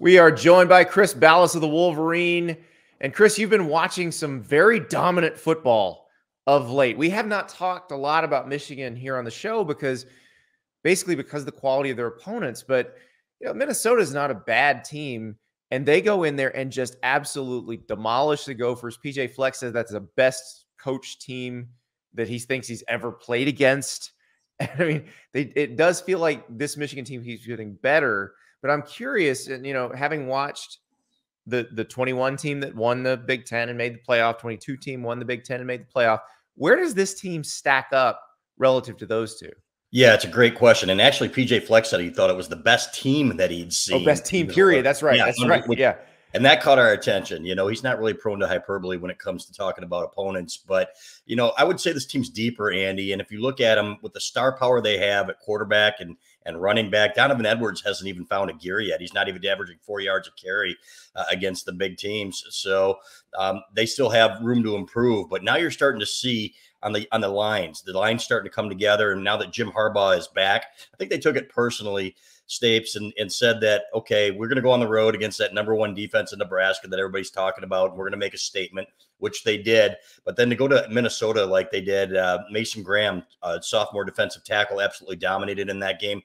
We are joined by Chris Balas of the Wolverine. And Chris, you've been watching some very dominant football of late. We have not talked a lot about Michigan here on the show because basically because of the quality of their opponents. But you know, Minnesota is not a bad team. And they go in there and just absolutely demolish the Gophers. PJ Fleck says that's the best coach team that he thinks he's ever played against. I mean, they, it does feel like this Michigan team keeps getting better. But I'm curious, and you know, having watched the the 21 team that won the Big Ten and made the playoff, 22 team won the Big Ten and made the playoff. Where does this team stack up relative to those two? Yeah, it's a great question. And actually, PJ Fleck said he thought it was the best team that he'd oh, seen. Oh, best team, period. That's right. Yeah, That's right. Yeah. And that caught our attention. You know, he's not really prone to hyperbole when it comes to talking about opponents. But, you know, I would say this team's deeper, Andy. And if you look at them with the star power they have at quarterback and and running back, Donovan Edwards hasn't even found a gear yet. He's not even averaging four yards a carry uh, against the big teams. So um, they still have room to improve. But now you're starting to see on the on the lines. The lines starting to come together, and now that Jim Harbaugh is back, I think they took it personally, Stapes, and, and said that okay, we're going to go on the road against that number one defense in Nebraska that everybody's talking about. We're going to make a statement, which they did. But then to go to Minnesota like they did, uh, Mason Graham, uh, sophomore defensive tackle, absolutely dominated in that game.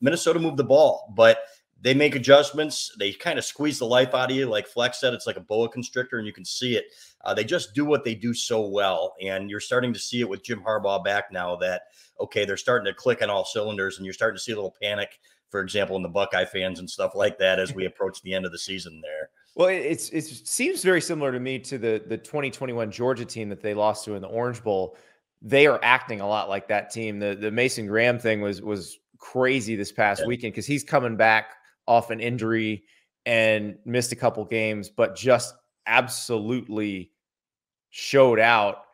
Minnesota moved the ball, but they make adjustments. They kind of squeeze the life out of you. Like Fleck said, it's like a boa constrictor, and you can see it. Uh, they just do what they do so well. And you're starting to see it with Jim Harbaugh back now that, okay, they're starting to click on all cylinders, and you're starting to see a little panic, for example, in the Buckeye fans and stuff like that as we approach the end of the season there. Well, it's it seems very similar to me to the the 2021 Georgia team that they lost to in the Orange Bowl. They are acting a lot like that team. The the Mason Graham thing was was crazy this past yeah. weekend because he's coming back off an injury and missed a couple games, but just absolutely showed out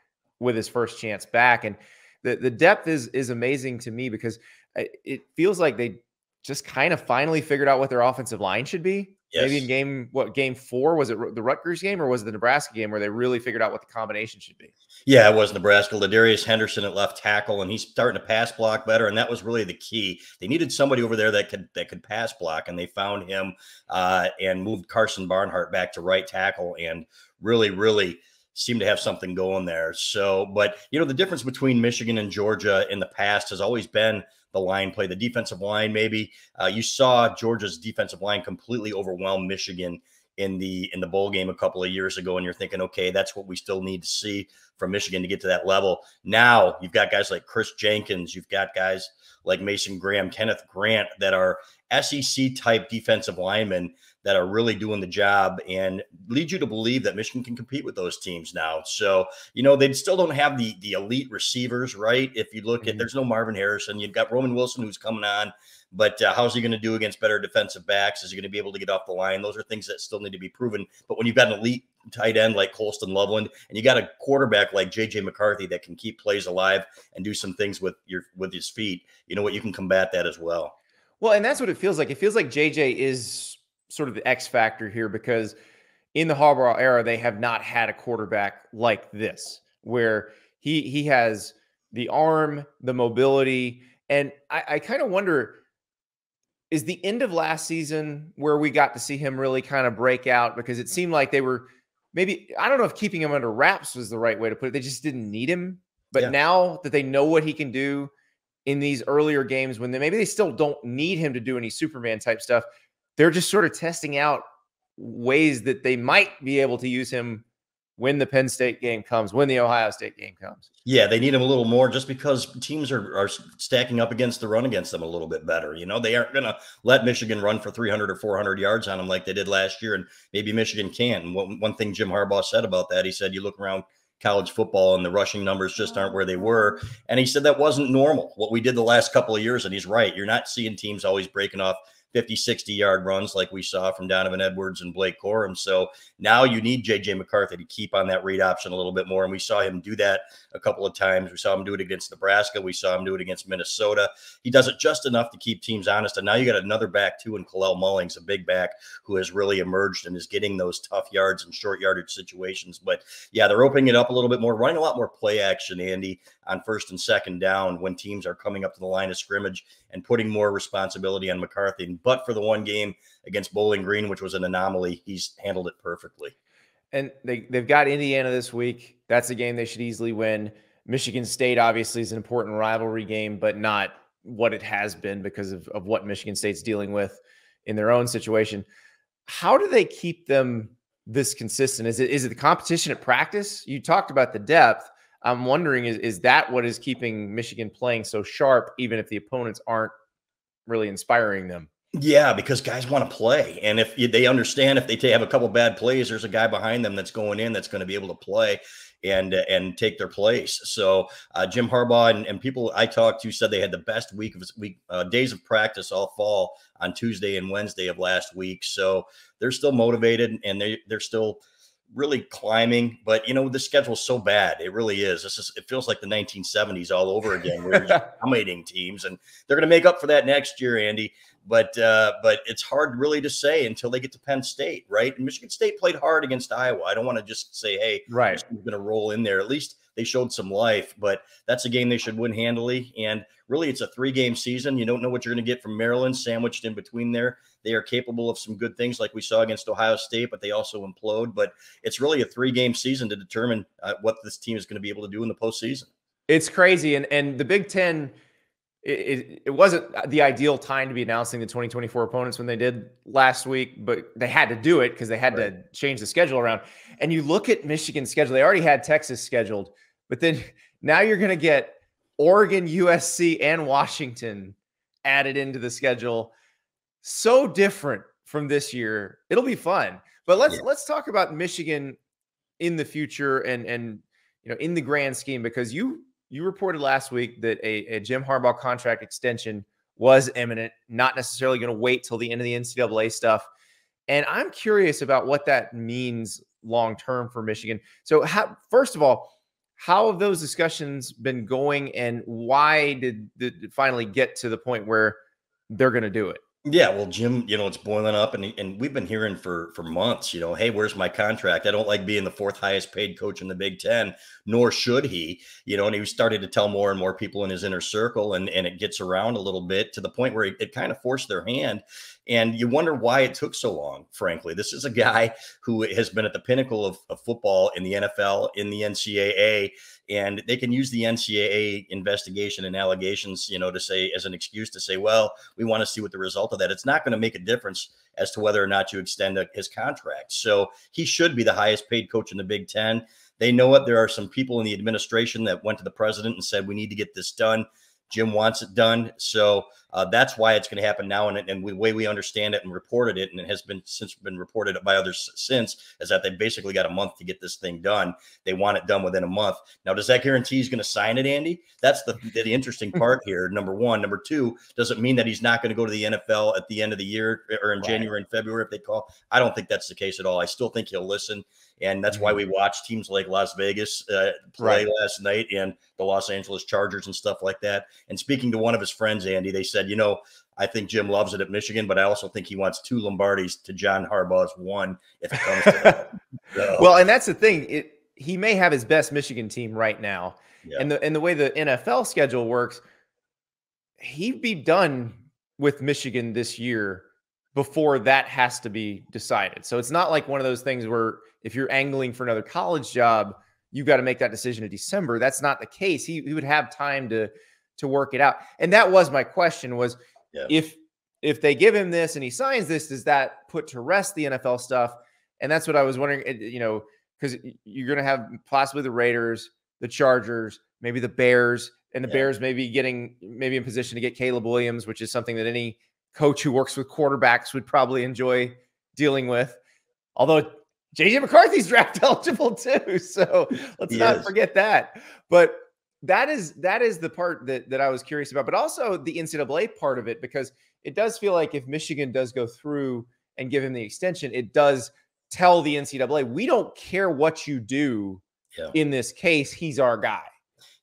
with his first chance back. And the, the depth is is amazing to me because uh, it feels like they just kind of finally figured out what their offensive line should be. Yes. Maybe in game what game four was it the Rutgers game or was it the Nebraska game where they really figured out what the combination should be? Yeah, it was Nebraska. LaDarius Henderson at left tackle, and he's starting to pass block better, and that was really the key. They needed somebody over there that could that could pass block, and they found him uh, and moved Karsen Barnhart back to right tackle, and really, really seem to have something going there. So, but you know, the difference between Michigan and Georgia in the past has always been the line play, the defensive line. Maybe uh, you saw Georgia's defensive line completely overwhelm Michigan in the in the bowl game a couple of years ago, and you're thinking, okay, that's what we still need to see from Michigan to get to that level. Now you've got guys like Kris Jenkins, you've got guys like Mason Graham, Kenneth Grant that are SEC type defensive linemen that are really doing the job and lead you to believe that Michigan can compete with those teams now. So, you know, they still don't have the the elite receivers, right? If you look mm-hmm. at there's no Marvin Harrison, you've got Roman Wilson who's coming on, but uh, how's he going to do against better defensive backs? Is he going to be able to get off the line? Those are things that still need to be proven. But when you've got an elite tight end like Colston Loveland and you got a quarterback like JJ McCarthy that can keep plays alive and do some things with your with his feet, you know what, you can combat that as well. Well, and that's what it feels like. It feels like JJ is sort of the X factor here because in the Harbaugh era, they have not had a quarterback like this, where he he has the arm, the mobility, and I, I kind of wonder is the end of last season where we got to see him really kind of break out because it seemed like they were maybe I don't know if keeping him under wraps was the right way to put it. They just didn't need him. But yeah. now that they know what he can do in these earlier games when they, maybe they still don't need him to do any Superman type stuff, they're just sort of testing out ways that they might be able to use him when the Penn State game comes, when the Ohio State game comes. Yeah, they need him a little more just because teams are, are stacking up against the run against them a little bit better. You know, they aren't going to let Michigan run for 300 or 400 yards on them like they did last year, and maybe Michigan can. And one, one thing Jim Harbaugh said about that, he said, you look around college football and the rushing numbers just aren't where they were. And he said that wasn't normal, what we did the last couple of years. And he's right. You're not seeing teams always breaking off 50, 60 yard runs like we saw from Donovan Edwards and Blake Corum. So now you need JJ McCarthy to keep on that read option a little bit more. And we saw him do that a couple of times. We saw him do it against Nebraska. We saw him do it against Minnesota. He does it just enough to keep teams honest. And now you got another back too in Kalel Mullings, a big back who has really emerged and is getting those tough yards and short yardage situations. But yeah, they're opening it up a little bit more, running a lot more play action, Andy. On first and second down when teams are coming up to the line of scrimmage and putting more responsibility on McCarthy. But for the one game against Bowling Green, which was an anomaly, he's handled it perfectly. And they, they've got Indiana this week. That's a game they should easily win. Michigan State obviously is an important rivalry game, but not what it has been because of, of what Michigan State's dealing with in their own situation. How do they keep them this consistent? Is it is it the competition at practice? You talked about the depth. I'm wondering is is that what is keeping Michigan playing so sharp, even if the opponents aren't really inspiring them? Yeah, because guys want to play, and if they understand if they have a couple bad plays, there's a guy behind them that's going in that's going to be able to play and and take their place. So uh, Jim Harbaugh and, and, people I talked to said they had the best week of week uh, days of practice all fall on Tuesday and Wednesday of last week. So they're still motivated and they they're still really climbing. But you know the schedule's so bad, it really is. This is it feels like the 1970s all over again. We're dominating teams, and they're going to make up for that next year, Andy but uh, but it's hard really to say until they get to Penn State, right? And Michigan State played hard against Iowa. I don't want to just say, hey, right, going to roll in there. At least they showed some life, but that's a game they should win handily. And really, it's a three-game season. You don't know what you're going to get from Maryland, sandwiched in between there. They are capable of some good things, like we saw against Ohio State, but they also implode. But it's really a three-game season to determine uh, what this team is going to be able to do in the postseason. It's crazy, and and the Big Ten it, it, wasn't the ideal time to be announcing the 2024 opponents when they did last week, but they had to do it because they had right. to change the schedule around. And you look at Michigan's schedule, they already had Texas scheduled, but then now you're going to get Oregon, USC, and Washington added into the schedule. So different from this year. It'll be fun. But let's yeah. let's talk about Michigan in the future and and you know in the grand scheme because you you reported last week that a, a Jim Harbaugh contract extension was imminent, not necessarily going to wait till the end of the NCAA stuff. And I'm curious about what that means long term for Michigan. So, how, first of all, how have those discussions been going, and why did, finally get to the point where they're going to do it? Yeah, well, Jim, you know, it's boiling up, and and we've been hearing for for months, you know, hey, where's my contract? I don't like being the fourth highest paid coach in the Big Ten, nor should he, you know. And he started to tell more and more people in his inner circle, and and it gets around a little bit to the point where it, it kind of forced their hand. And you wonder why it took so long, frankly. This is a guy who has been at the pinnacle of, of football in the NFL, in the NCAA, and they can use the NCAA investigation and allegations, you know, to say as an excuse to say, well, we want to see what the result of that. It's not going to make a difference as to whether or not you extend a, his contract. So he should be the highest paid coach in the Big Ten. They know it. There are some people in the administration that went to the president and said, we need to get this done. Jim wants it done. So uh, that's why it's going to happen now. And, and the way we understand it and reported it, and it has been since been reported by others since, is that they basically got a month to get this thing done. They want it done within a month. Now, does that guarantee he's going to sign it, Andy? That's the, the interesting part here. Number one. Number two, does it mean that he's not going to go to the NFL at the end of the year or in right. January and February if they call? I don't think that's the case at all. I still think he'll listen. And that's mm-hmm. why we watch teams like Las Vegas uh, play right. last night and the Los Angeles Chargers and stuff like that. And speaking to one of his friends, Andy, they said, you know, I think Jim loves it at Michigan, but I also think he wants two Lombardis to John Harbaugh's one if it comes to that. So. Well, and that's the thing. It, he may have his best Michigan team right now. Yeah. And the and the way the NFL schedule works, he'd be done with Michigan this year before that has to be decided. So it's not like one of those things where if you're angling for another college job, you've got to make that decision in December. That's not the case. He, he would have time to to work it out. And that was my question was yeah. if if they give him this and he signs this, does that put to rest the NFL stuff? And that's what I was wondering, you know, because you're going to have possibly the Raiders, the Chargers, maybe the Bears, and the yeah. Bears maybe getting maybe in position to get Caleb Williams, which is something that any coach who works with quarterbacks would probably enjoy dealing with. Although JJ McCarthy's draft eligible too. So let's he not is. forget that. But that is that is the part that that I was curious about, but also the NCAA part of it, because it does feel like if Michigan does go through and give him the extension, it does tell the NCAA, we don't care what you do yeah. in this case, he's our guy.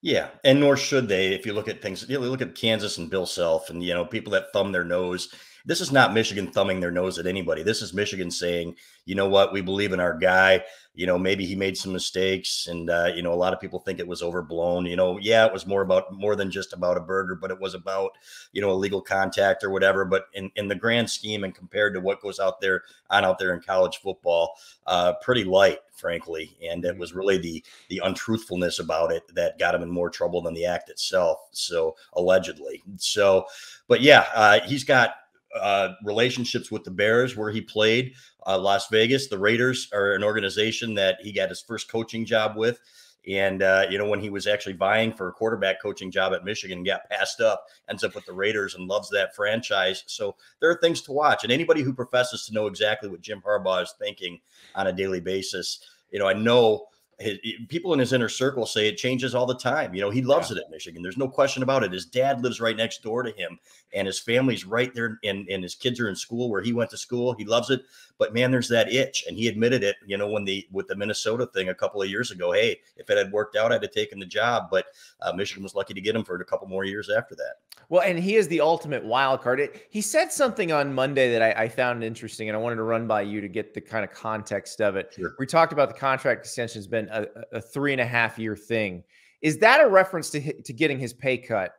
Yeah, and nor should they. If you look at things, you know, look at Kansas and Bill Self, and you know people that thumb their nose this is not Michigan thumbing their nose at anybody. This is Michigan saying, you know what, we believe in our guy. You know, maybe he made some mistakes, and uh, you know, a lot of people think it was overblown. You know, yeah, it was more about more than just about a burger, but it was about you know illegal contact or whatever. But in in the grand scheme and compared to what goes out there on out there in college football, uh, pretty light, frankly. And it was really the the untruthfulness about it that got him in more trouble than the act itself. So allegedly. So, but yeah, uh, he's got uh, relationships with the Bears where he played. Uh, Las Vegas, the Raiders are an organization that he got his first coaching job with. And uh, you know, when he was actually vying for a quarterback coaching job at Michigan, got passed up, ends up with the Raiders and loves that franchise. So there are things to watch. And anybody who professes to know exactly what Jim Harbaugh is thinking on a daily basis, you know, I know his, people in his inner circle say it changes all the time. You know, he loves yeah. it at Michigan. There's no question about it. His dad lives right next door to him, and his family's right there, and, and his kids are in school where he went to school. He loves it. But man, there's that itch, and he admitted it. You know, when the with the Minnesota thing a couple of years ago. Hey, if it had worked out, I'd have taken the job. But uh, Michigan was lucky to get him for a couple more years after that. Well, and he is the ultimate wild card. It, he said something on Monday that I, I, found interesting, and I wanted to run by you to get the kind of context of it. Sure. We talked about the contract extension has been a, a three and a half year thing. Is that a reference to to getting his pay cut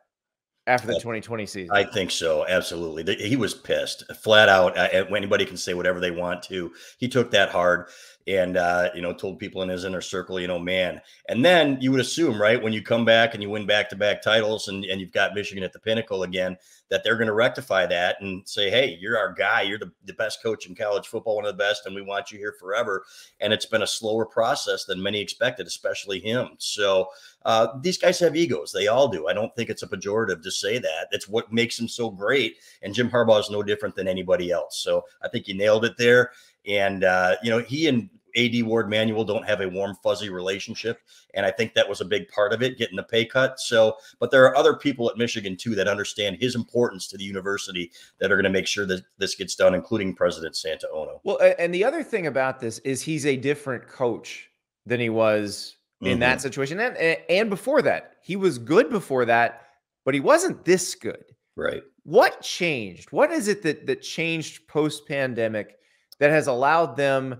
after the 2020 season? I think so. Absolutely. He was pissed flat out. Uh, anybody can say whatever they want to. He took that hard and uh, you know told people in his inner circle you know man and then you would assume right when you come back and you win back-to-back titles and, and you've got michigan at the pinnacle again that they're going to rectify that and say hey you're our guy. You're the, the best coach in college football one of the best and we want you here forever. And it's been a slower process than many expected especially him. So uh, these guys have egos. They all do. I don't think it's a pejorative to say that. It's what makes them so great and jim harbaugh is no different than anybody else. So i think you nailed it there and, uh, you know, he and AD Warde Manuel don't have a warm, fuzzy relationship. And I think that was a big part of it, getting the pay cut. So, but there are other people at Michigan too that understand his importance to the university that are going to make sure that this gets done, including President Santa Ono. Well, and the other thing about this is he's a different coach than he was in mm-hmm. that situation. And, and before that, he was good before that, but he wasn't this good. Right. What changed? What is it that that changed post pandemic that has allowed them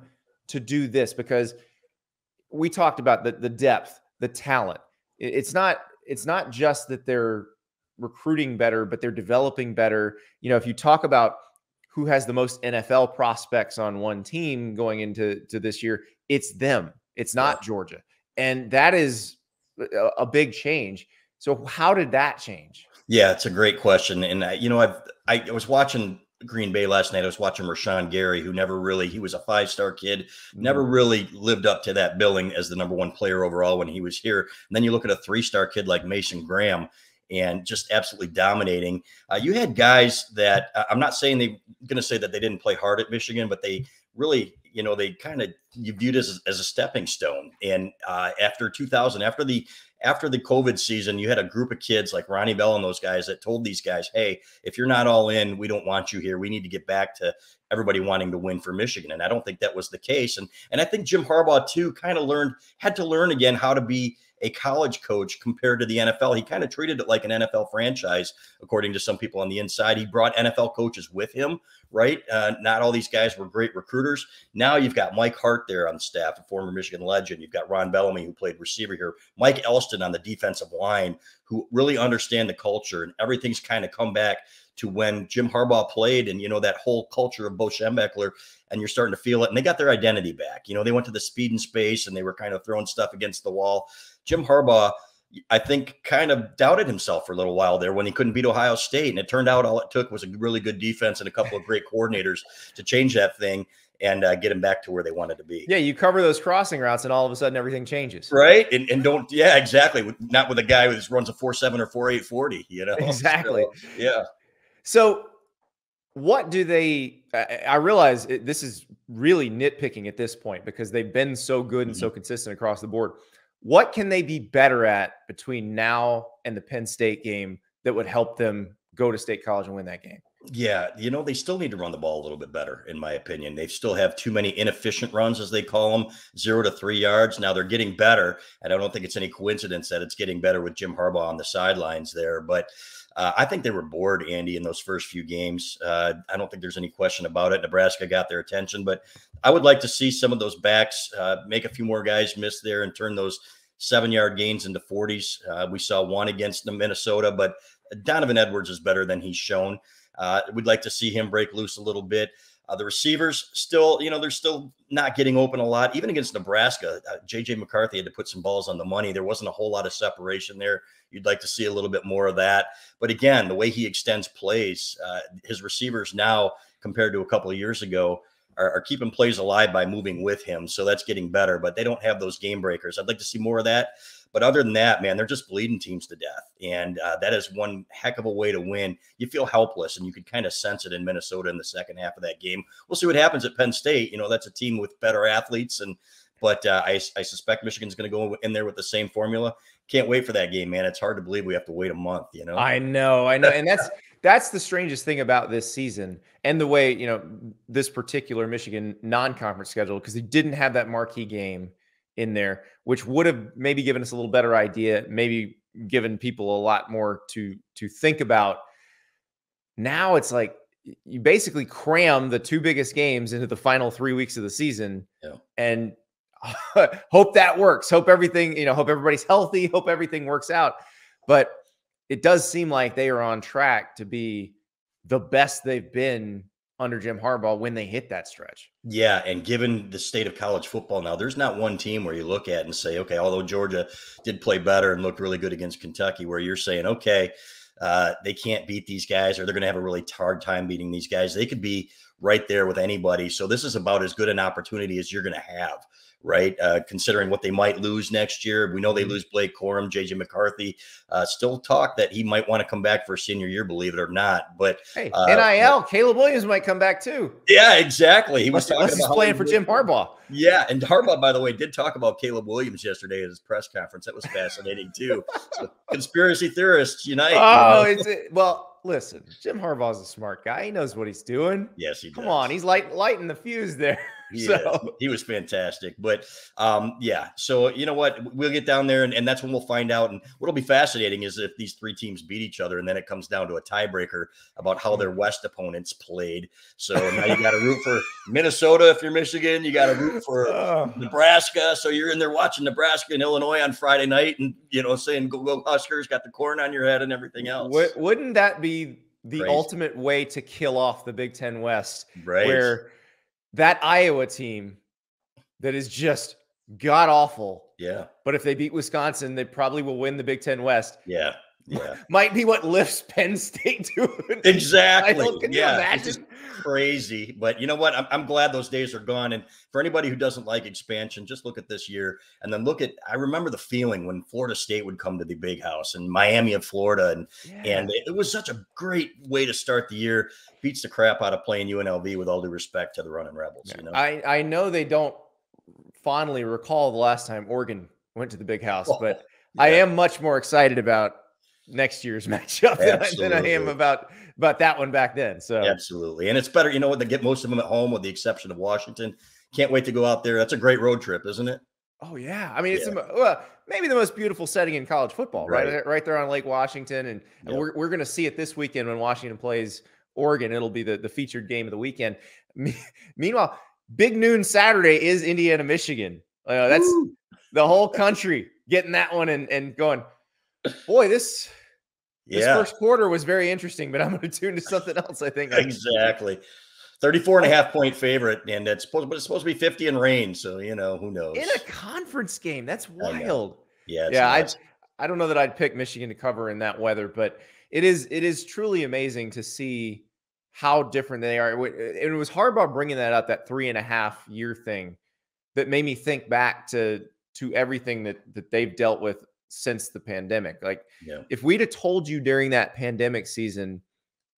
to do this because we talked about the, the depth, the talent. It's not it's not just that they're recruiting better, but they're developing better. You know, if you talk about who has the most NFL prospects on one team going into to this year, it's them. It's not yeah. Georgia. And that is a, a big change. So how did that change? Yeah, it's a great question. And I, you know, I've I was watching Green Bay last night. I was watching Rashan Gary, who never really, he was a five star kid, never mm-hmm. really lived up to that billing as the number one player overall when he was here. And then you look at a three star kid like Mason Graham and just absolutely dominating. Uh, you had guys that uh, I'm not saying they're going to say that they didn't play hard at Michigan, but they really, you know, they kind of you viewed as as a stepping stone. And uh, after 2000, after the after the COVID season, you had a group of kids like Ronnie Bell and those guys that told these guys, hey, if you're not all in, we don't want you here. We need to get back to everybody wanting to win for Michigan. And I don't think that was the case. And and I think Jim Harbaugh too kind of learned, had to learn again how to be a college coach compared to the NFL. He kind of treated it like an NFL franchise, according to some people on the inside. He brought NFL coaches with him, right? Uh, not all these guys were great recruiters. Now you've got Mike Hart there on staff, a former Michigan legend. You've got Ron Bellamy, who played receiver here, Mike Elston on the defensive line, who really understand the culture, and everything's kind of come back to when Jim Harbaugh played and, you know, that whole culture of Bo Schembechler, and you're starting to feel it. And they got their identity back. You know, they went to the speed and space and they were kind of throwing stuff against the wall. Jim Harbaugh, I think, kind of doubted himself for a little while there when he couldn't beat Ohio State. And it turned out all it took was a really good defense and a couple of great coordinators to change that thing and uh, get them back to where they wanted to be. Yeah, you cover those crossing routes, and all of a sudden everything changes. Right, and, and don't yeah exactly not with a guy who just runs a four seven or four eight forty. You know exactly. So, yeah. So, what do they? I realize it, this is really nitpicking at this point because they've been so good and mm-hmm. so consistent across the board. What can they be better at between now and the Penn State game that would help them go to State College and win that game? Yeah, you know, they still need to run the ball a little bit better, in my opinion. They still have too many inefficient runs, as they call them, zero to three yards. Now they're getting better, and I don't think it's any coincidence that it's getting better with Jim Harbaugh on the sidelines there. But uh, I think they were bored, Andy, in those first few games. Uh, I don't think there's any question about it. Nebraska got their attention, but I would like to see some of those backs uh, make a few more guys miss there and turn those seven yard gains into 40s. Uh, we saw one against the Minnesota, but Donovan Edwards is better than he's shown. Uh, we'd like to see him break loose a little bit. Uh, the receivers still, you know, they're still not getting open a lot. Even against Nebraska, uh, JJ McCarthy had to put some balls on the money. There wasn't a whole lot of separation there. You'd like to see a little bit more of that. But again, the way he extends plays, uh, his receivers now compared to a couple of years ago are, are, keeping plays alive by moving with him. So that's getting better. But they don't have those game breakers. I'd like to see more of that. But other than that, man, they're just bleeding teams to death. And uh, that is one heck of a way to win. You feel helpless, and you could kind of sense it in Minnesota in the second half of that game. We'll see what happens at Penn State. You know, that's a team with better athletes. And, but uh, I, I suspect Michigan's going to go in there with the same formula. Can't wait for that game, man. It's hard to believe we have to wait a month, you know? I know, I know. And that's, that's the strangest thing about this season and the way, you know, this particular Michigan non conference schedule, because they didn't have that marquee game in there, which would have maybe given us a little better idea, maybe given people a lot more to to think about. Now it's like you basically cram the two biggest games into the final three weeks of the season, yeah. and hope that works. Hope everything you know. Hope everybody's healthy. Hope everything works out. But it does seem like they are on track to be the best they've been under Jim Harbaugh when they hit that stretch. Yeah, and given the state of college football now, there's not one team where you look at and say, okay, although Georgia did play better and looked really good against Kentucky, where you're saying, okay, uh, they can't beat these guys or they're going to have a really hard time beating these guys. They could be right there with anybody. So this is about as good an opportunity as you're going to have right? Uh, considering what they might lose next year. We know they mm-hmm. lose Blake Corum, JJ McCarthy. Uh, still talk that he might want to come back for a senior year, believe it or not. But hey, uh, NIL, Caleb Williams might come back too. Yeah, exactly. He was talking about playing for Jim Harbaugh. Yeah, and Harbaugh, by the way, did talk about Caleb Williams yesterday at his press conference. That was fascinating too. So, conspiracy theorists unite. Oh, you know? it's well. Listen, Jim Harbaugh's a smart guy. He knows what he's doing. Yes, he does. Come on, he's light, lighting the fuse there. He, so. he was fantastic. But um, yeah, so you know what? We'll get down there and, and that's when we'll find out. And what'll be fascinating is if these three teams beat each other and then it comes down to a tiebreaker about how their West opponents played. So now you got to root for Minnesota if you're Michigan. You got to root for oh. Nebraska. So you're in there watching Nebraska and Illinois on Friday night and, you know, saying go, go Huskers, got the corn on your head and everything else. Wouldn't that be the Crazy. ultimate way to kill off the Big Ten West? Right. Where – that Iowa team that is just god awful. Yeah. But if they beat Wisconsin, they probably will win the Big Ten West. Yeah. Yeah. Might be what lifts Penn State to exactly. Yeah. imagine? crazy. But you know what? I'm, I'm glad those days are gone. And for anybody who doesn't like expansion, just look at this year and then look at I remember the feeling when Florida State would come to the big house and Miami of Florida. And yeah. and it was such a great way to start the year. Beats the crap out of playing UNLV with all due respect to the running rebels. Yeah. You know, I, I know they don't fondly recall the last time Oregon went to the big house, oh, but yeah. I am much more excited about next year's matchup than, than, I am about about that one back then. So absolutely, and it's better. You know what? They get most of them at home, with the exception of Washington. Can't wait to go out there. That's a great road trip, isn't it? Oh yeah, I mean it's yeah. well, maybe the most beautiful setting in college football, right? Right, right there on Lake Washington, and, yep. and we're we're going to see it this weekend when Washington plays Oregon. It'll be the the featured game of the weekend. Meanwhile, big noon Saturday is Indiana Michigan. Uh, that's Woo! the whole country getting that one and and going boy, this yeah. this first quarter was very interesting, but I'm going to tune to something else. I think exactly. 34 and a half point favorite, and it's supposed, but it's supposed to be 50 and rain. So, you know, who knows? In a conference game. That's wild. Yeah. Yeah. I, I don't know that I'd pick Michigan to cover in that weather, but it is, it is truly amazing to see how different they are. It was hard about bringing that up, that three and a half year thing that made me think back to, to everything that, that they've dealt with since the pandemic. Like, yeah. if we'd have told you during that pandemic season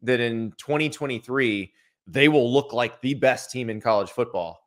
that in 2023 they will look like the best team in college football,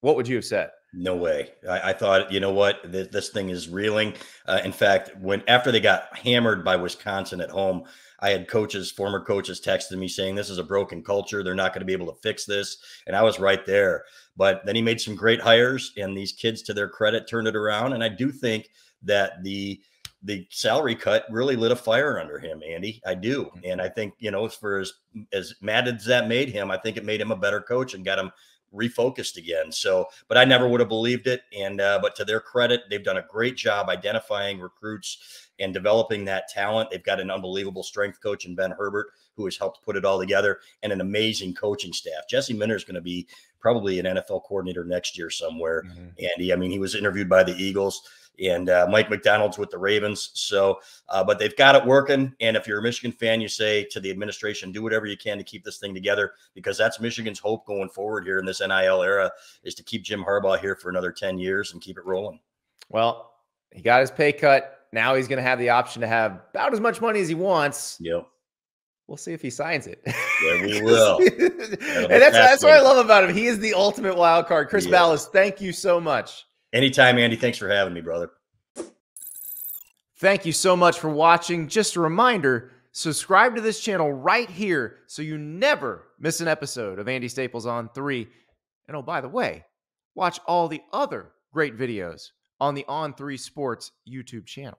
what would you have said? No way. I, I thought, you know what, this, this thing is reeling. Uh, in fact, when after they got hammered by Wisconsin at home, I had coaches, former coaches, texting me saying this is a broken culture. They're not going to be able to fix this, and I was right there. But then he made some great hires, and these kids, to their credit, turned it around. And I do think that the the salary cut really lit a fire under him, Andy. I do, mm-hmm. and I think you know, for as as mad as that made him, I think it made him a better coach and got him refocused again. So, but I never would have believed it. And uh, but to their credit, they've done a great job identifying recruits and developing that talent. They've got an unbelievable strength coach in Ben Herbert who has helped put it all together, and an amazing coaching staff. Jesse Minter is going to be probably an NFL coordinator next year somewhere. Mm-hmm. Andy, I mean, he was interviewed by the Eagles and uh, Mike Macdonald's with the Ravens. So, uh, but they've got it working. And if you're a Michigan fan, you say to the administration, do whatever you can to keep this thing together because that's Michigan's hope going forward here in this NIL era is to keep Jim Harbaugh here for another 10 years and keep it rolling. Well, he got his pay cut. Now he's going to have the option to have about as much money as he wants. Yep. We'll see if he signs it. Yeah, we will. and that's, that's what I love about him. He is the ultimate wild card. Chris yeah. Balas, thank you so much. Anytime, Andy. Thanks for having me, brother. Thank you so much for watching. Just a reminder subscribe to this channel right here so you never miss an episode of Andy Staples on 3. And oh, by the way, watch all the other great videos on the On 3 Sports YouTube channel.